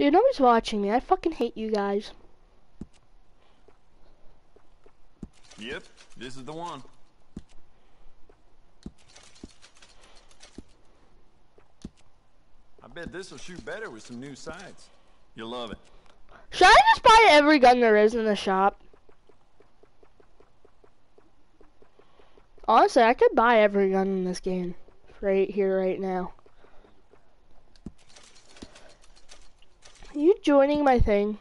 Dude, nobody's watching me. I fucking hate you guys. Yep, this is the one. I bet this will shoot better with some new sights. You'll love it. Should I just buy every gun there is in the shop? Honestly, I could buy every gun in this game. Right here, right now. You joining my thing?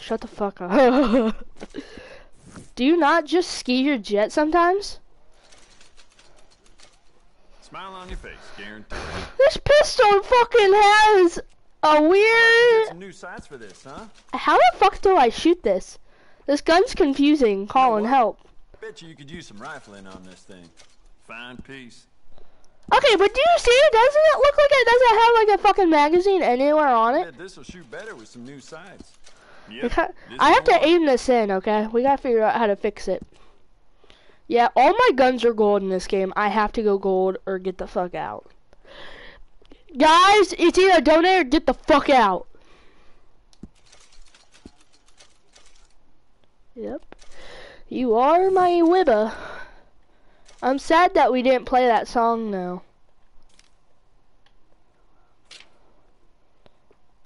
Shut the fuck up. Do you not just ski your jet sometimes? Smile on your face, guaranteed. This pistol fucking has a weird... some new sights for this, huh? How the fuck do I shoot this? This gun's confusing. Colin, what? help. I Bet you you could use some rifling on this thing. Fine piece. Okay, but do you see? Doesn't it look like it doesn't have like a fucking magazine anywhere on it? Bet this will shoot better with some new sights. Yep, I have to aim this in, okay? We gotta figure out how to fix it. Yeah, all my guns are gold in this game. I have to go gold or get the fuck out. Guys, it's either donate or get the fuck out. Yep. You are my wibba. I'm sad that we didn't play that song though.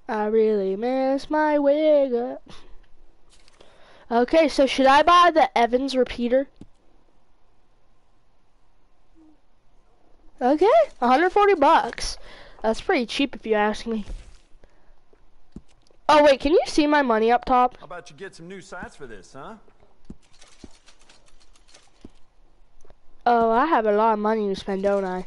I really miss my wig. Okay, so should I buy the Evans repeater? Okay, 140 bucks. That's pretty cheap if you ask me. Oh wait, can you see my money up top? How about you get some new sights for this, huh? Oh, I have a lot of money to spend, don't I?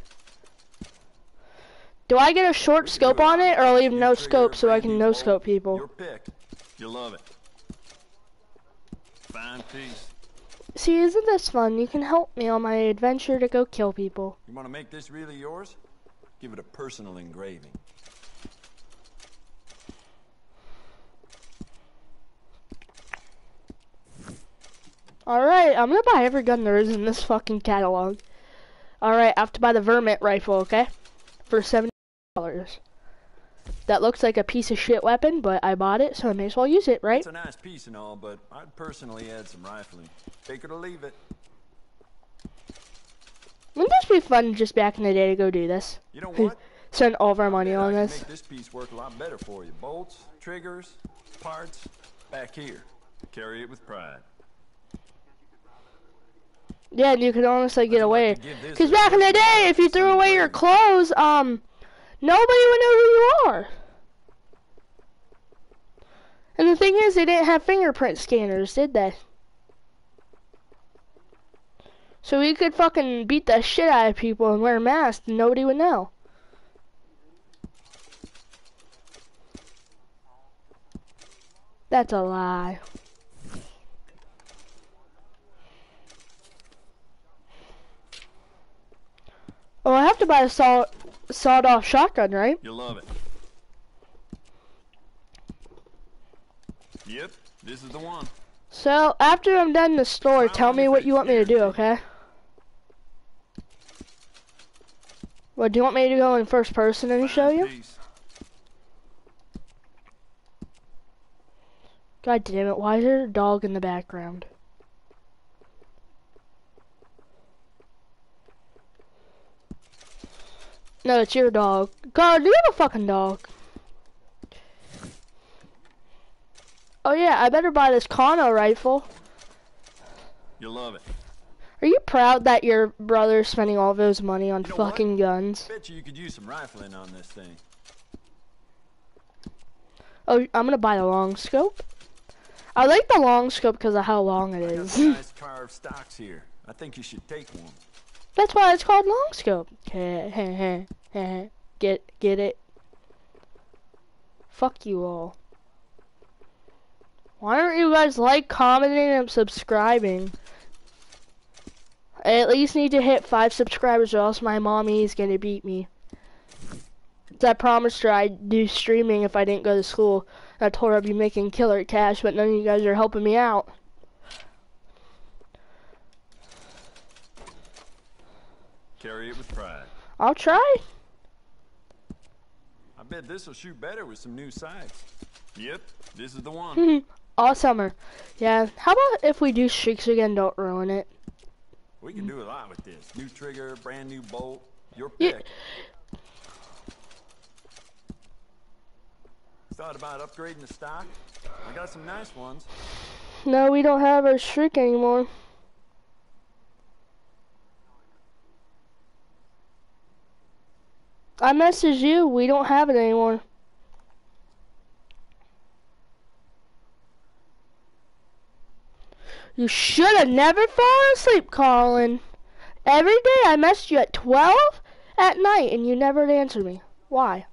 Do I get a short scope on it or leave no scope so I can no scope people? Your pick. You'll love it. Fine piece. See, isn't this fun? You can help me on my adventure to go kill people. You want to make this really yours? Give it a personal engraving. Alright, I'm gonna buy every gun there is in this fucking catalog. Alright, I have to buy the Varmint rifle, okay? For $70. That looks like a piece of shit weapon, but I bought it, so I may as well use it, right? It's a nice piece and all, but I'd personally add some rifling. Take it or leave it. Wouldn't this be fun just back in the day to go do this? You know what? Spend all of our money on this. Make this piece work a lot better for you. Bolts, triggers, parts, back here. Carry it with pride. Yeah, and you could honestly get away. to give this Because back in the day, if you threw away your clothes, um, nobody would know who you are. And the thing is, they didn't have fingerprint scanners, did they? So we could fucking beat the shit out of people and wear masks and nobody would know. That's a lie. Oh, I have to buy a saw sawed off shotgun, right? You'll love it. Yep, this is the one. So after I'm done in the store, tell me what you want me to do, okay? What do you want me to go in first person and show you? God damn it! Why is there a dog in the background? No, it's your dog. God, you have a fucking dog. Oh yeah, I better buy this Kano rifle. You'll love it. Are you proud that your brother's spending all of his money on You know what? fucking guns? Bet you you could use some rifling on this thing. Oh, I'm gonna buy the long scope. I like the long scope because of how long it is. I got is. some nice carved stocks here. I think you should take one. That's why it's called long scope. get get it? Fuck you all. Why don't you guys like, commenting, and subscribing? I at least need to hit five subscribers or else my mommy is gonna beat me. I promised her I'd do streaming if I didn't go to school. I told her I'd be making killer cash, but none of you guys are helping me out. Carry it with pride. I'll try. I bet this will shoot better with some new sights. Yep, this is the one. All summer. Yeah. How about if we do streaks again, don't ruin it. we can do a lot with this. New trigger, brand new bolt. Your Yeah. pick. Thought about upgrading the stock? I got some nice ones. No, we don't have our streak anymore. I messaged you. We don't have it anymore. You should have never fallen asleep, Colin. Every day I messaged you at 12 at night and you never answered me. Why?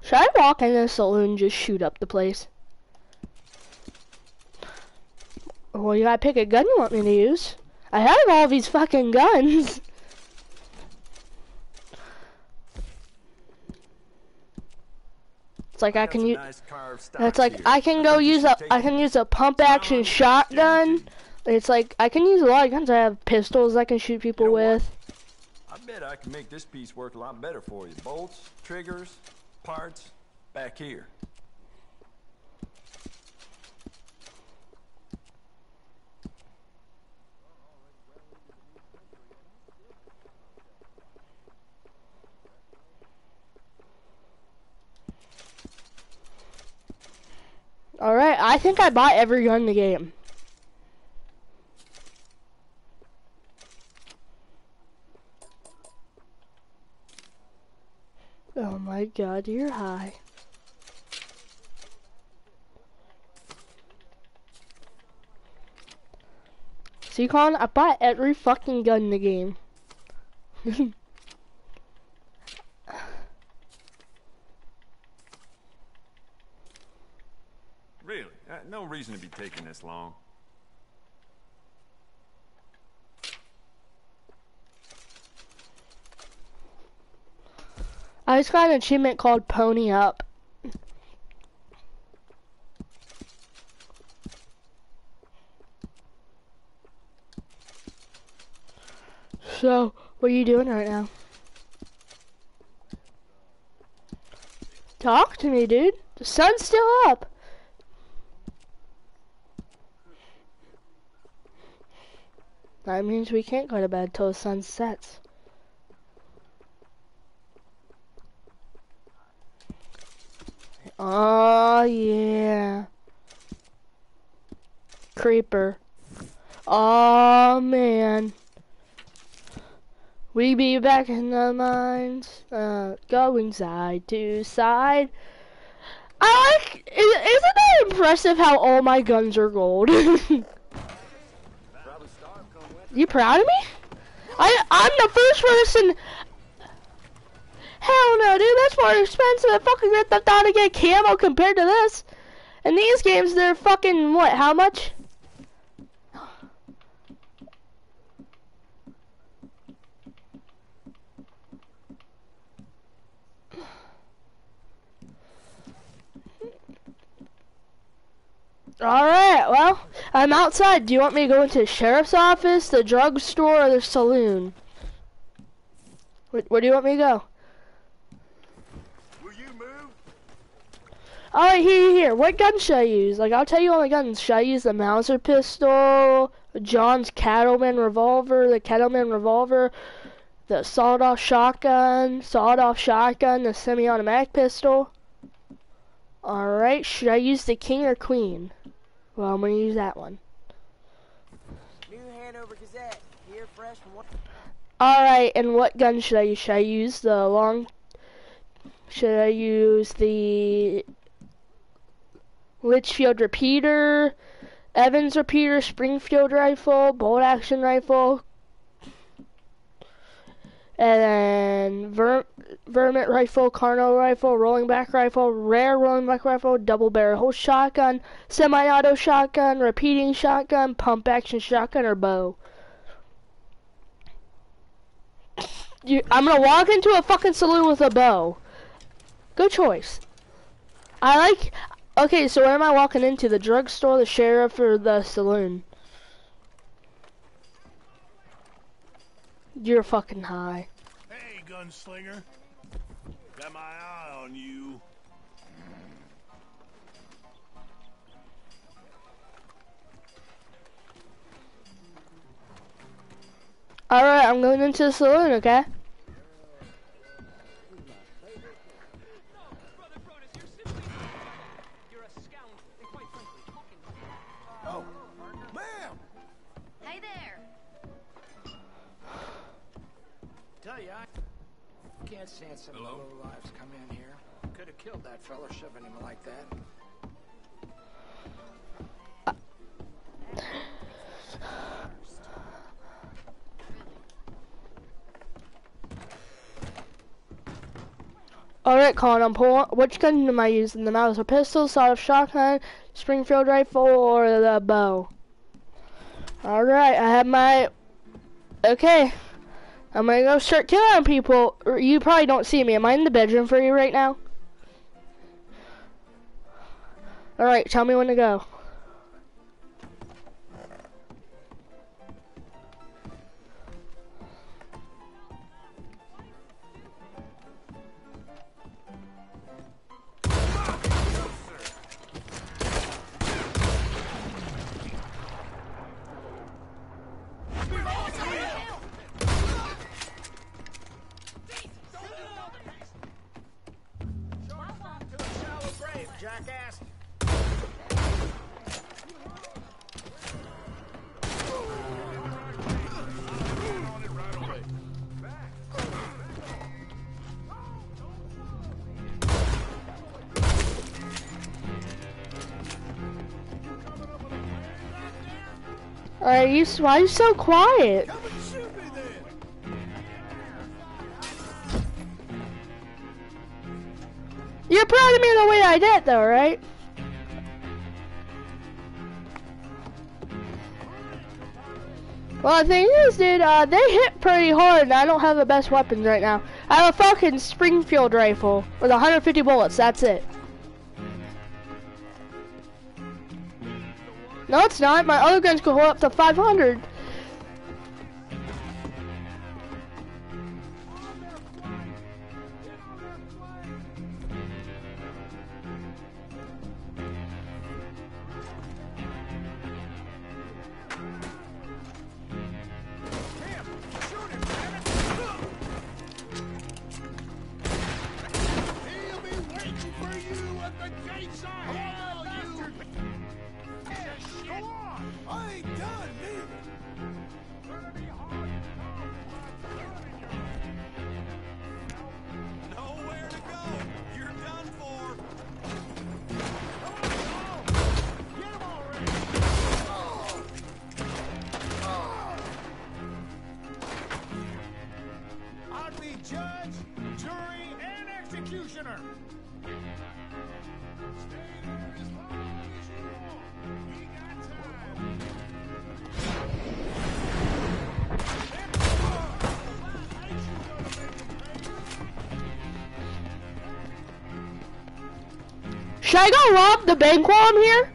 Should I walk in the saloon and just shoot up the place? Well, you gotta pick a gun you want me to use. I have all these fucking guns. It's like I can use. nice It's like here. I can go you use a I can use a pump action shotgun. It's like I can use a lot of guns. I have pistols I can shoot people know what? with. I bet I can make this piece work a lot better for you. Bolts, triggers, parts, back here. All right, I think I bought every gun in the game. Oh my god, you're high. See, I bought every fucking gun in the game. Really? Uh, no reason to be taking this long. I just got an achievement called Pony Up. So, what are you doing right now? Talk to me, dude. The sun's still up. That means we can't go to bed till the sun sets. Oh yeah. Creeper. Oh man. We be back in the mines, uh, going side to side. I like, isn't that impressive how all my guns are gold? you proud of me? I, I'm the first person Hell no, dude, that's more expensive than fucking Grand Theft Auto to get camo compared to this. In these games, they're fucking, what, how much? Alright, well, I'm outside. Do you want me to go into the sheriff's office, the drugstore, or the saloon? Where, where do you want me to go? Will you move? Alright, here, here, here. What gun should I use? Like, I'll tell you all my guns. Should I use the Mauser pistol, John's Cattleman revolver, the Cattleman revolver, the sawed-off shotgun, sawed-off shotgun, the semi-automatic pistol? Alright, should I use the King or Queen? Well, I'm gonna use that one. New Hanover Gazette, here fresh from. Alright, and what gun should I use? Should I use the long... Should I use the... Litchfield repeater, Evans repeater, Springfield rifle, bolt action rifle, and then ver varmint rifle, Carno rifle, rolling block rifle, rare rolling block rifle, double barrel whole shotgun, semi-auto shotgun, repeating shotgun, pump action shotgun, or bow. You, I'm gonna walk into a fucking saloon with a bow. Good choice. I like. Okay, so where am I walking into? The drugstore, the sheriff, or the saloon? You're fucking high. Hey, gunslinger. Got my eye on you. Alright, I'm going into the saloon, okay? Some Hello? low lives come in here. Could have killed that fella shoving him like that. Alright, Colin, I'm pulling. Which gun am I using? The Mauser pistol, sawed-off shotgun, Springfield rifle, or the bow? Alright, I have my. Okay. I'm gonna go start killing people. You probably don't see me. Am I in the bedroom for you right now? Alright, tell me when to go. Are you? Why are you so quiet? You're proud of me the way I did, though, right? Well, the thing is, dude, uh, they hit pretty hard, and I don't have the best weapons right now. I have a fucking Springfield rifle with 150 bullets. That's it. It's not. My other guns can hold up to 500. Should I go rob the bank while I'm here?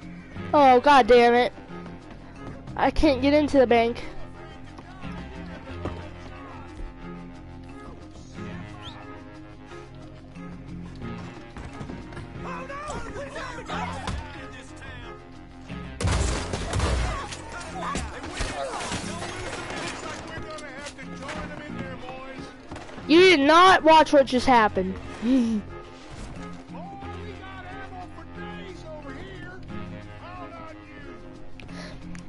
Oh, god damn it. I can't get into the bank. You did not watch what just happened.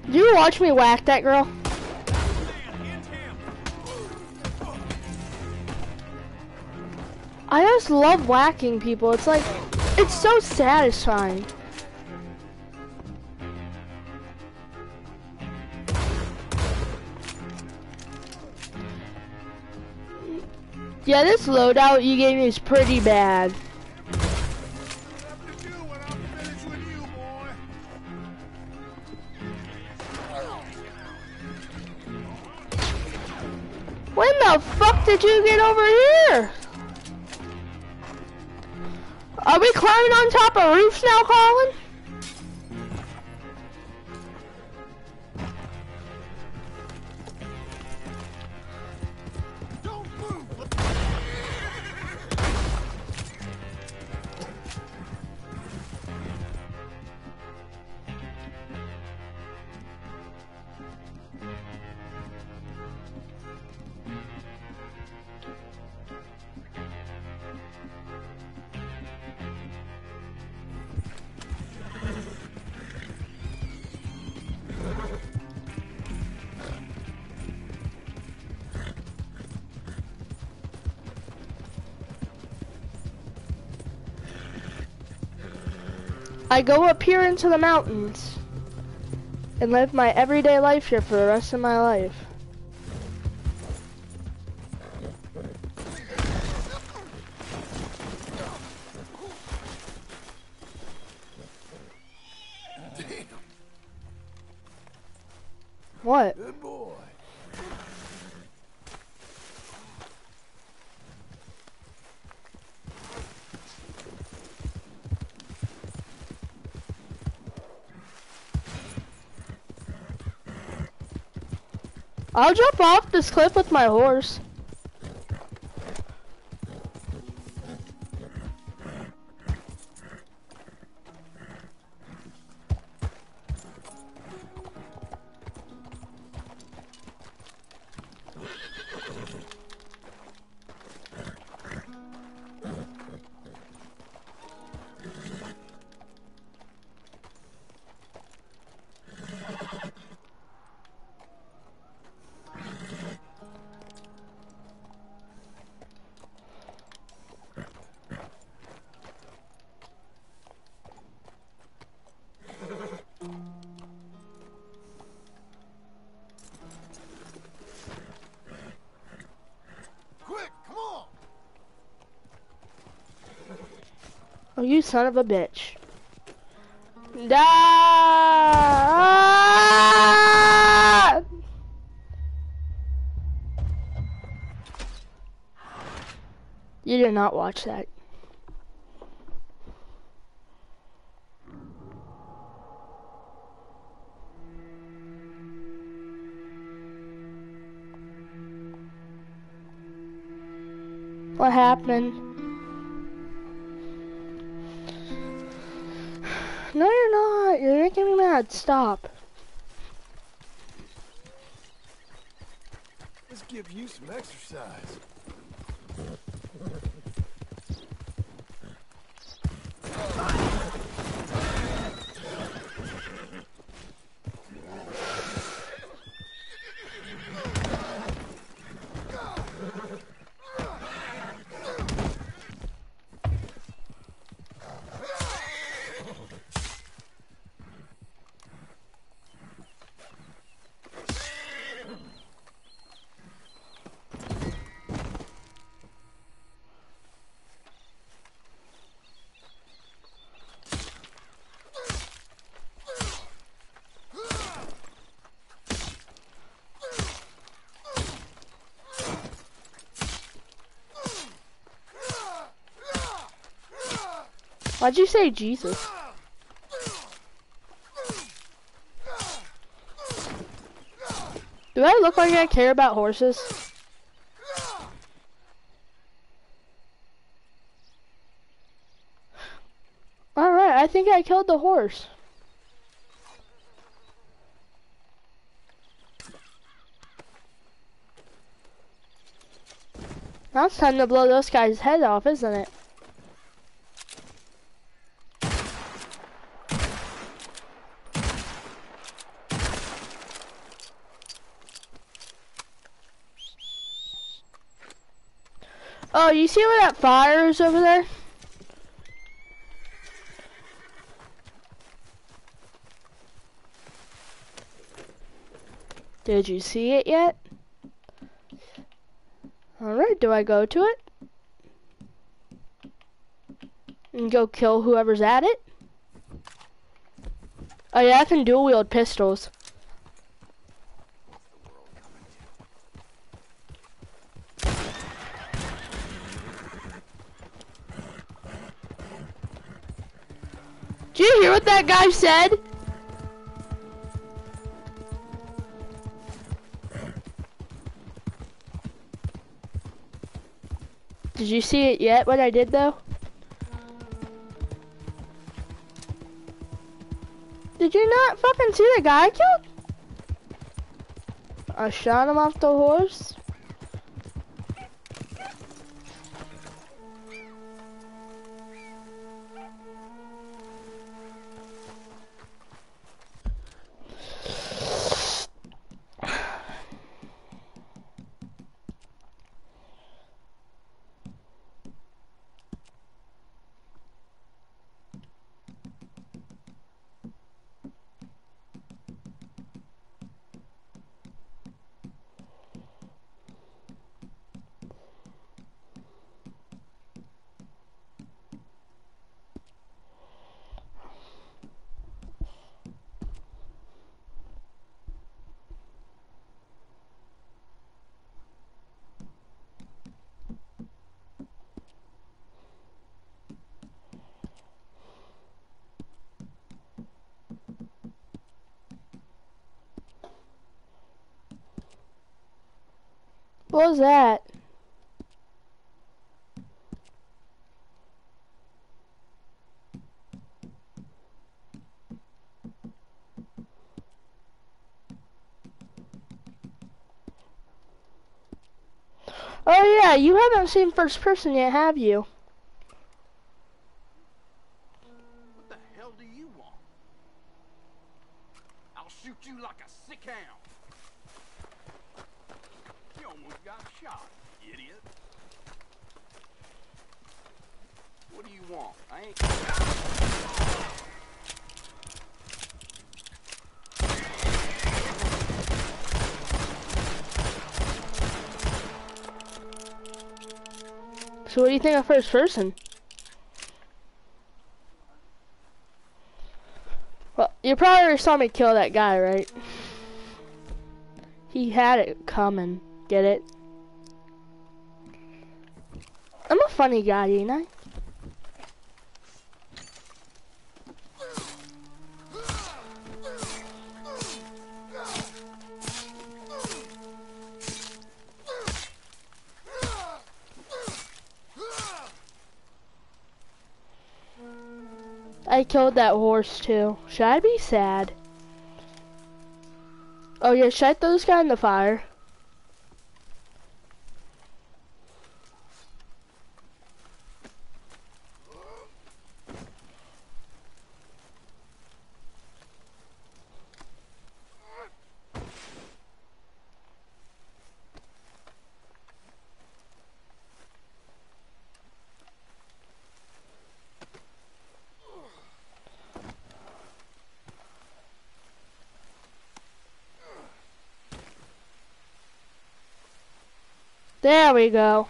you. Watch me whack that girl? I just love whacking people. It's like, it's so satisfying. Yeah, this loadout you gave me is pretty bad. Did you get over here? Are we climbing on top of roofs now, Colin? I go up here into the mountains and live my everyday life here for the rest of my life. I'll jump off this cliff with my horse. Oh, you son of a bitch. Die! You did not watch that. What happened? You're making me mad. Stop. Let's give you some exercise. Why'd you say Jesus? Do I look like I care about horses? Alright, I think I killed the horse. Now it's time to blow those guys' head off, isn't it? Oh, you see where that fire is over there? Did you see it yet? Alright, do I go to it? And go kill whoever's at it? Oh yeah, I can dual wield pistols. Did you hear what that guy said? Did you see it yet, what I did though? Did you not fucking see the guy I killed? I shot him off the horse. Was that? Oh yeah, you haven't seen first person yet, have you? What the hell do you want? I'll shoot you like a sick hound. You almost got shot, idiot. What do you want? I ain't. So what do you think of first person? Well, you probably saw me kill that guy, right? He had it coming. Get it? I'm a funny guy, ain't I? I killed that horse too. Should I be sad? Oh yeah, should I throw this guy in the fire? There we go.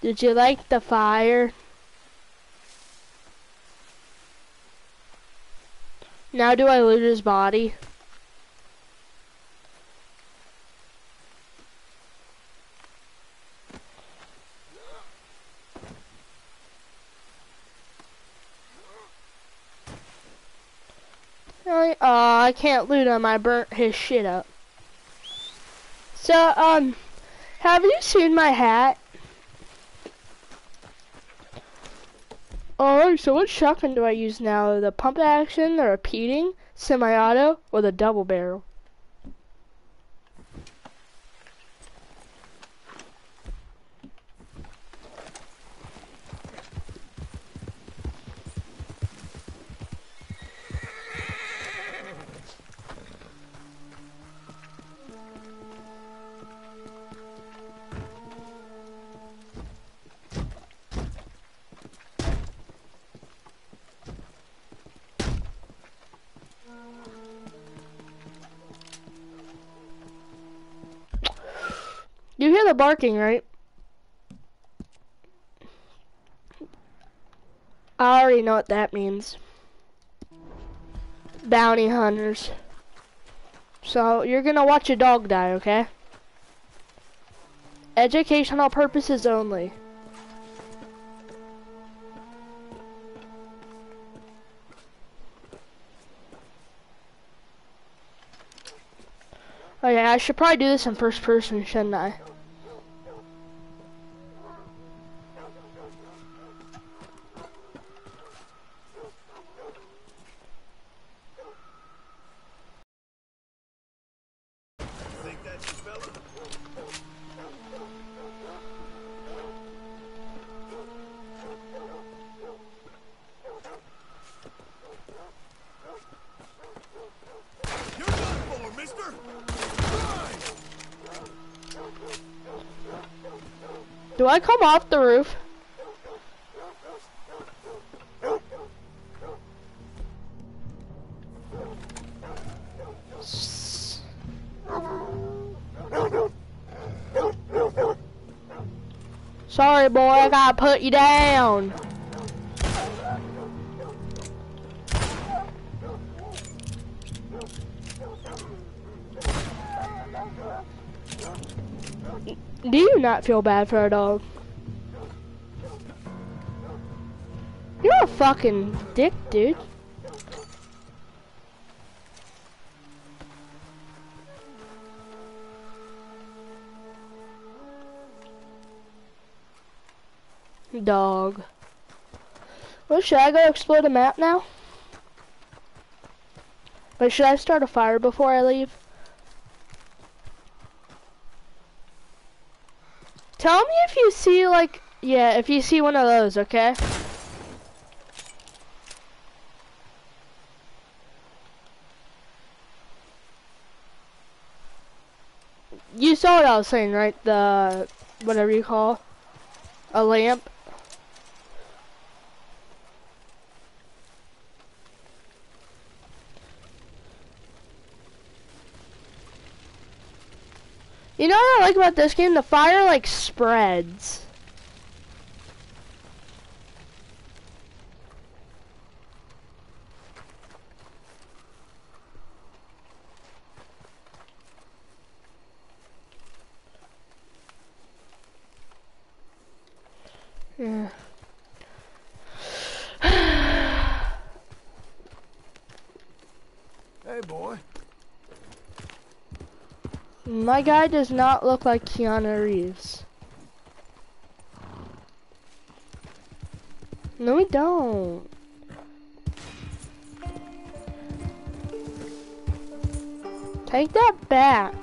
Did you like the fire? Now do I loot his body? I, uh, I can't loot him, I burnt his shit up. So, um, have you seen my hat? Alright, so what shotgun do I use now? The pump action, the repeating, semi-auto, or the double barrel? Barking, right? I already know what that means. Bounty hunters. So, you're gonna watch a dog die, okay? Educational purposes only. Okay, I should probably do this in first person, shouldn't I? Do I come off the roof? Sorry, boy, I gotta put you down. Not feel bad for a dog? You're a fucking dick, dude. Dog. Well, should I go explore the map now? But should I start a fire before I leave? Tell me if you see like, yeah, if you see one of those, okay? You saw what I was saying, right? The, whatever you call, a lamp. You know what I like about this game? The fire like spreads. Yeah. Hey, boy. My guy does not look like Keanu Reeves. No, we don't. Take that back.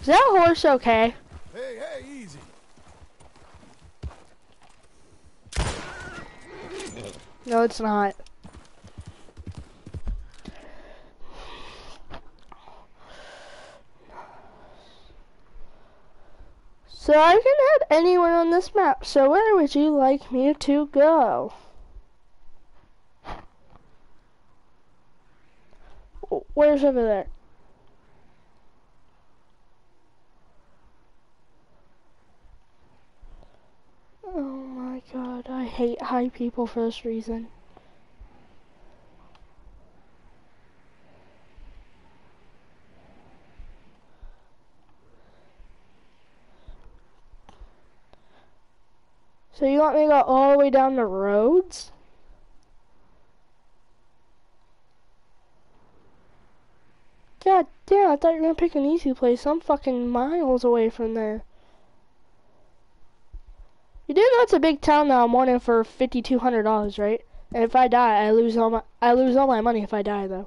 Is that horse okay? Hey, hey, easy. No, it's not. So I can head anywhere on this map. So where would you like me to go? Where's over there? Oh my god, I people for this reason. So you want me to go all the way down the roads? God damn, I thought you were gonna pick an easy place. I'm fucking miles away from there. Do know it's a big town that I'm wanting for fifty two hundred dollars, right? And if I die, I lose all my I lose all my money if I die though.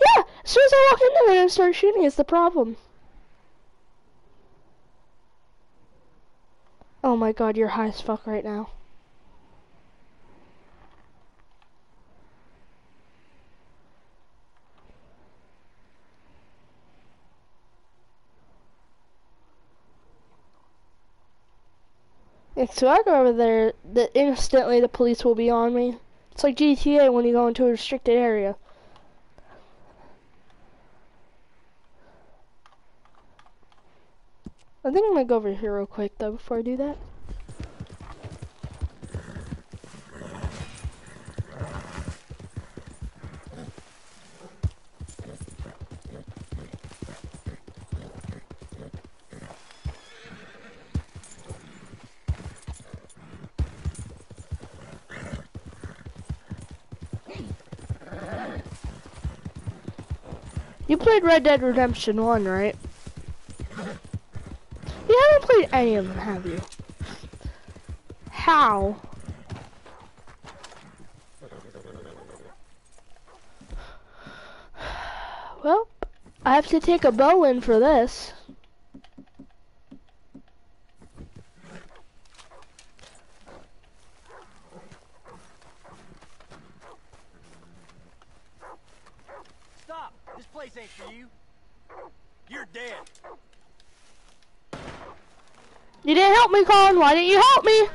Yeah, as soon as I walk in there and start shooting, it's the problem. Oh my god, you're high as fuck right now. So I go over there, the, instantly the police will be on me. It's like GTA when you go into a restricted area. I think I'm gonna go over here real quick though before I do that. You played Red Dead Redemption 1, right? You haven't played any of them, have you? How? Well, I have to take a bow in for this. This ain't for you. You're dead. You didn't help me, Colin. Why didn't you help me?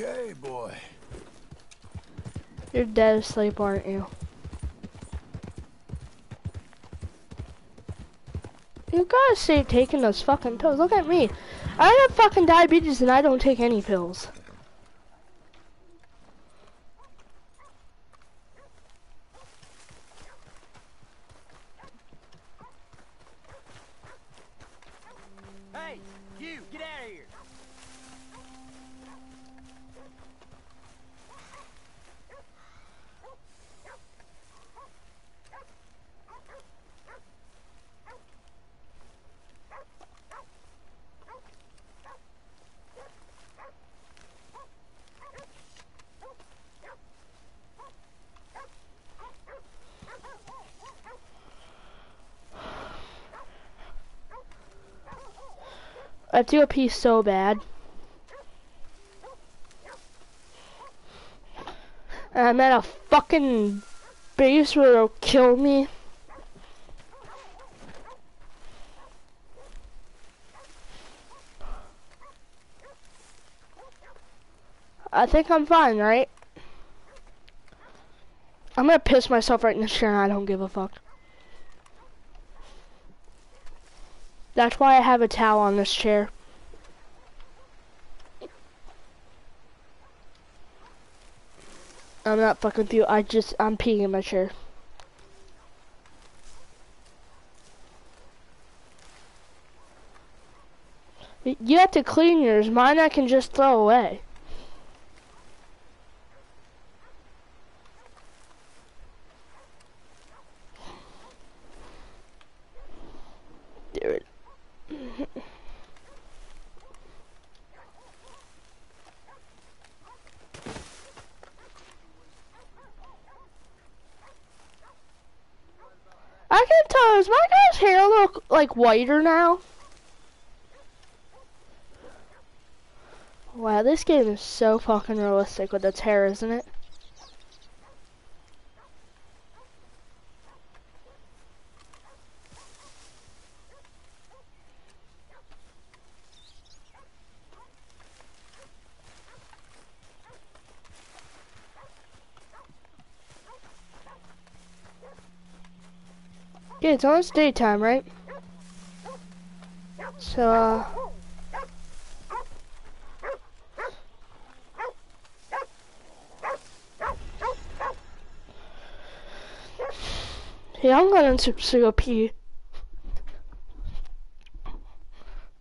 Okay, boy. You're dead asleep, aren't you? You gotta stay taking those fucking pills. Look at me. I have fucking diabetes and I don't take any pills. To go so bad. I'm at a fucking base where it'll kill me. I think I'm fine, right? I'm gonna piss myself right in the chair and I don't give a fuck. That's why I have a towel on this chair. I'm not fucking with you. I just, I'm peeing in my chair. You have to clean yours. Mine I can just throw away. Dude. I can tell, does my guy's hair look like whiter now? Wow, this game is so fucking realistic with its hair, isn't it? Yeah, it's almost daytime, right? So, uh... To go pee.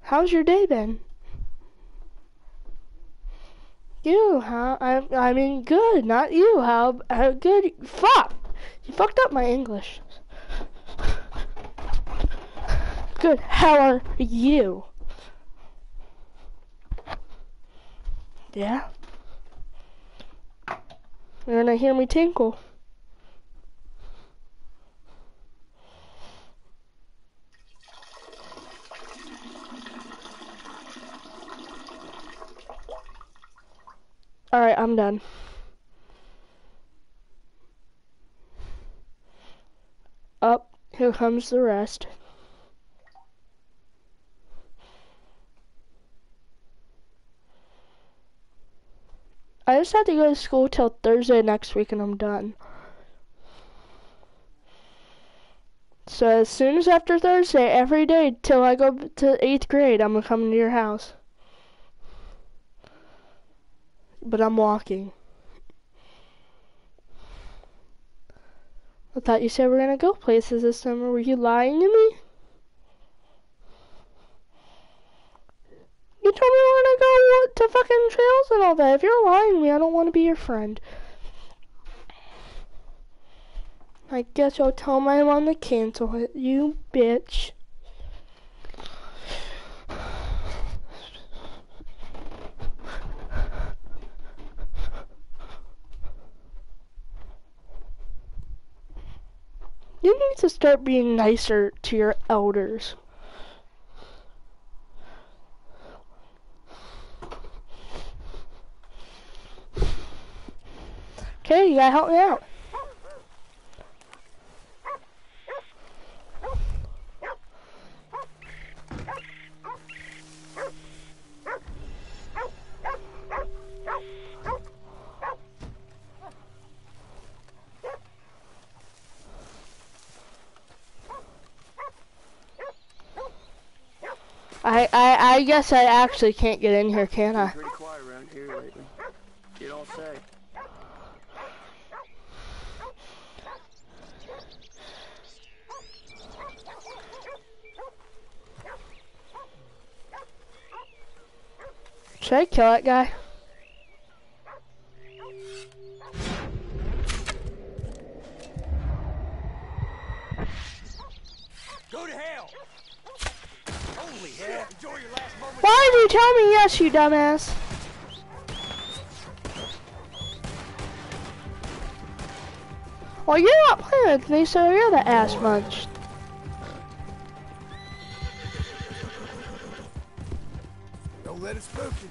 How's your day been? You, how? I, I mean, good, not you. How, how good? Fuck! You fucked up my English. Good. How are you? Yeah? You're gonna hear me tinkle. Alright, I'm done. Up, here comes the rest. I just have to go to school till Thursday next week and I'm done. So as soon as after Thursday, every day till I go to eighth grade, I'm gonna come to your house. But I'm walking. I thought you said we're gonna go places this summer. Were you lying to me? You told me we're gonna go to fucking trails and that. If you're lying to me, I don't want to be your friend. I guess I'll tell my mom to cancel it, you bitch. You need to start being nicer to your elders. Okay, you gotta help me out. I, I, I guess I actually can't get in here, can I? Pretty quiet around here lately. You don't say. Should I kill that guy? Go to hell! Holy hell! Enjoy your last moment. Why did you tell me yes, you dumbass? Well, you're not playing with me, so you're the ass munch. Don't let it spook you.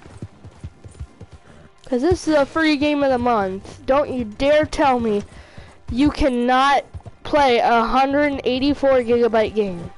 Because this is a free game of the month. Don't you dare tell me you cannot play a 184 gigabyte game.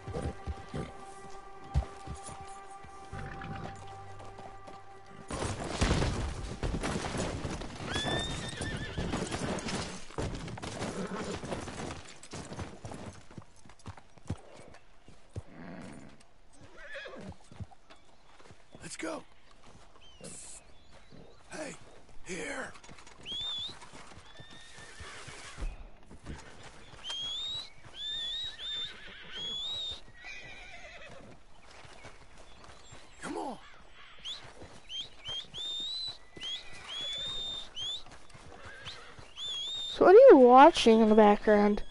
Watching in the background?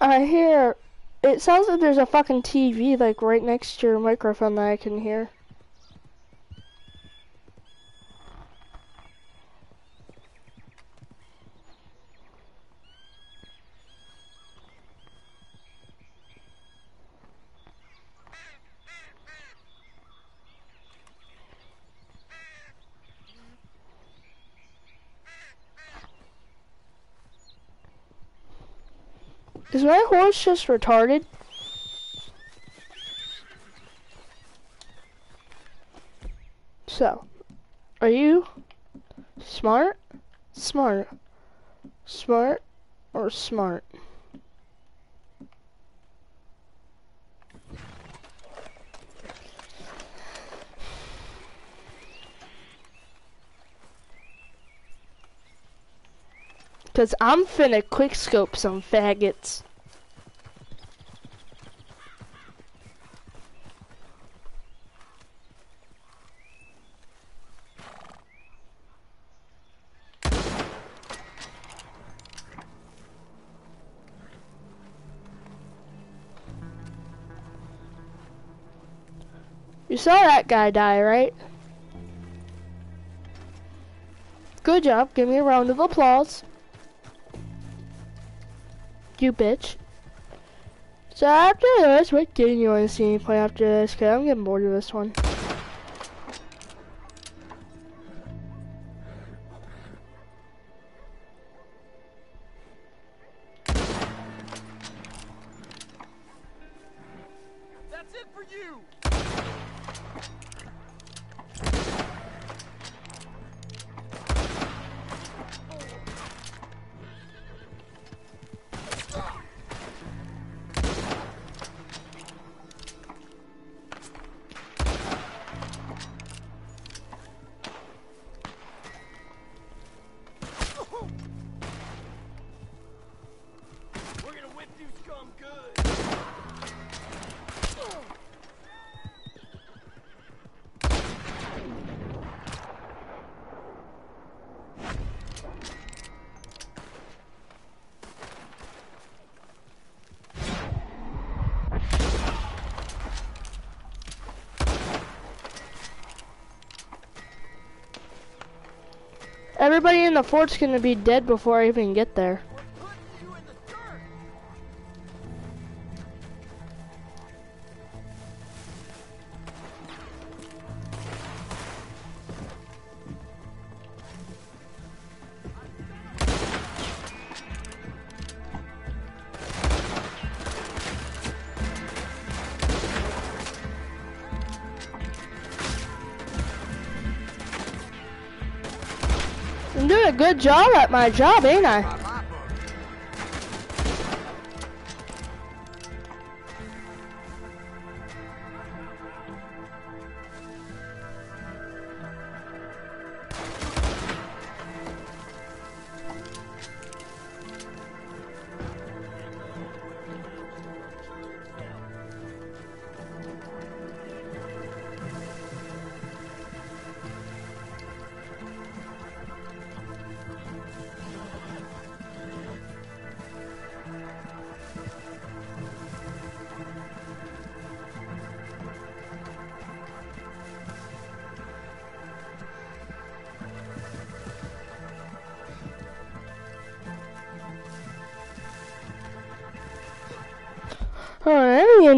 I hear, it sounds like there's a fucking TV like right next to your microphone that I can hear. Is my horse just retarded? So, are you smart, smart, smart, or smart? Cause I'm finna quickscope some faggots. Saw that guy die, right? Good job. Give me a round of applause. You bitch. So after this, what game you want to see me play after this? Cause I'm getting bored of this one. Everybody in the fort's gonna be dead before I even get there. Good job at my job, ain't I?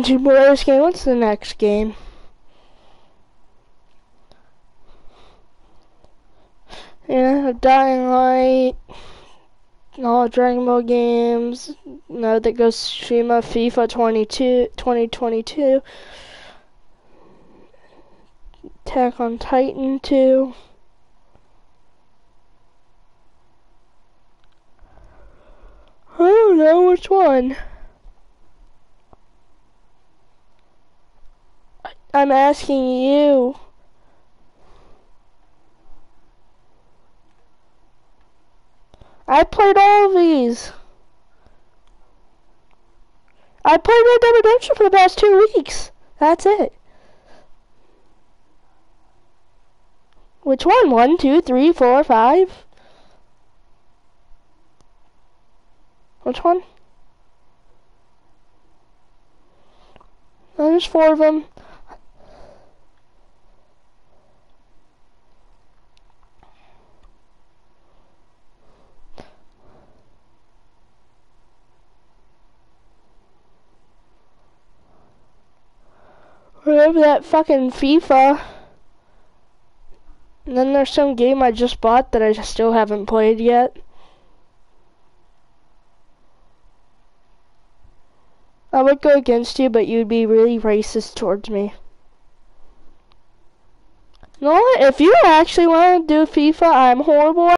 Two more game. What's the next game? Yeah, Dying Light, all Dragon Ball games. No, that goes Shima, FIFA 22, 2022. Attack on Titan 2. I don't know which one. I'm asking you. I played all of these. I played Red Dead Redemption for the past two weeks. That's it. Which one? One, two, three, four, five? Which one? There's four of them. Whatever that fucking FIFA. And then there's some game I just bought that I still haven't played yet. I would go against you, but you'd be really racist towards me. No, if you actually want to do FIFA, I'm horrible